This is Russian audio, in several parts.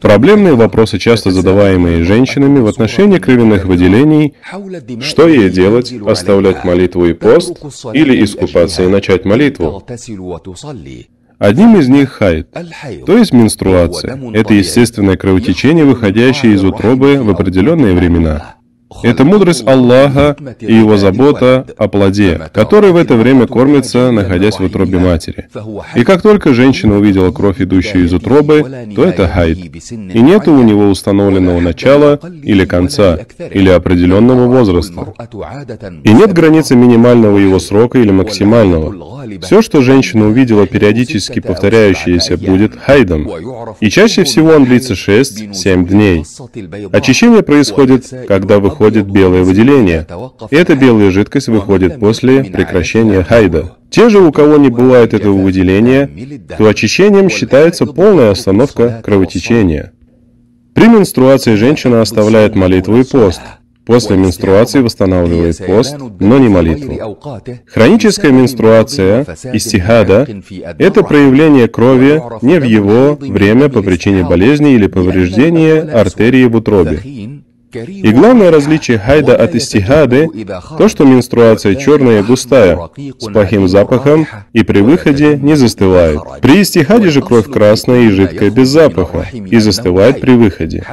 Проблемные вопросы, часто задаваемые женщинами в отношении кровяных выделений, что ей делать, оставлять молитву и пост, или искупаться и начать молитву? Одним из них хайд, то есть менструация. Это естественное кровотечение, выходящее из утробы в определенные времена. Это мудрость Аллаха и его забота о плоде, который в это время кормится, находясь в утробе матери. И как только женщина увидела кровь, идущую из утробы, то это хайд. И нет у него установленного начала или конца, или определенного возраста. И нет границы минимального его срока или максимального. Все, что женщина увидела периодически повторяющееся, будет хайдом. И чаще всего он длится 6-7 дней. Очищение происходит, когда выходит выходит белое выделение. Эта белая жидкость выходит после прекращения хайда. Те же, у кого не бывает этого выделения, то очищением считается полная остановка кровотечения. При менструации женщина оставляет молитву и пост. После менструации восстанавливает пост, но не молитву. Хроническая менструация, истихада, это проявление крови не в его время по причине болезни или повреждения артерии в утробе. И главное различие хайда от истихады – то, что менструация черная и густая, с плохим запахом и при выходе не застывает. При истихаде же кровь красная и жидкая без запаха и застывает при выходе.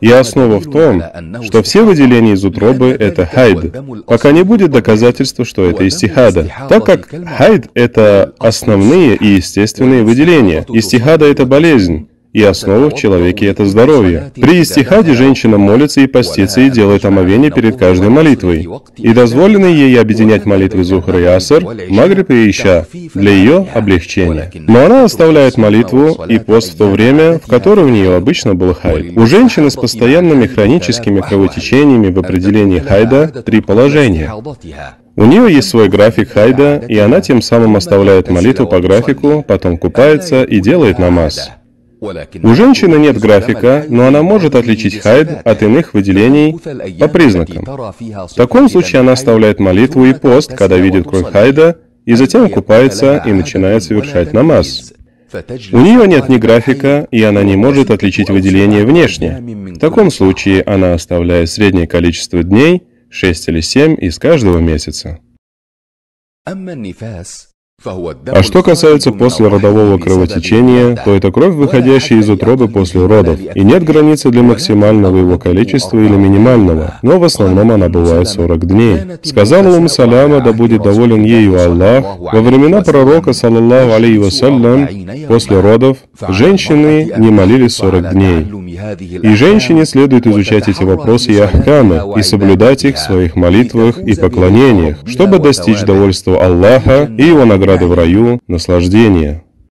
И основа в том, что все выделения из утробы – это хайд, пока не будет доказательства, что это истихада. Так как хайд – это основные и естественные выделения, истихада – это болезнь, и основа в человеке – это здоровье. При истихаде женщина молится и постится и делает омовение перед каждой молитвой. И дозволено ей объединять молитвы Зухра и Аср, Магриб и Ища для ее облегчения. Но она оставляет молитву и пост в то время, в которое у нее обычно был хайд. У женщины с постоянными хроническими кровотечениями в определении хайда три положения. У нее есть свой график хайда, и она тем самым оставляет молитву по графику, потом купается и делает намаз. У женщины нет графика, но она может отличить хайд от иных выделений по признакам. В таком случае она оставляет молитву и пост, когда видит кровь хайда, и затем купается и начинает совершать намаз. У нее нет ни графика, и она не может отличить выделение внешне. В таком случае она оставляет среднее количество дней, 6 или 7 из каждого месяца. А что касается послеродового кровотечения, то это кровь, выходящая из утробы после родов, и нет границы для максимального его количества или минимального, но в основном она бывает 40 дней. Сказал Уму Саляма, да будет доволен ею Аллах, во времена пророка, саллаллаху алейhi вассалям, после родов, женщины не молились 40 дней. И женщине следует изучать эти вопросы и ахкамы, и соблюдать их в своих молитвах и поклонениях, чтобы достичь довольства Аллаха и его награды в раю, наслаждения.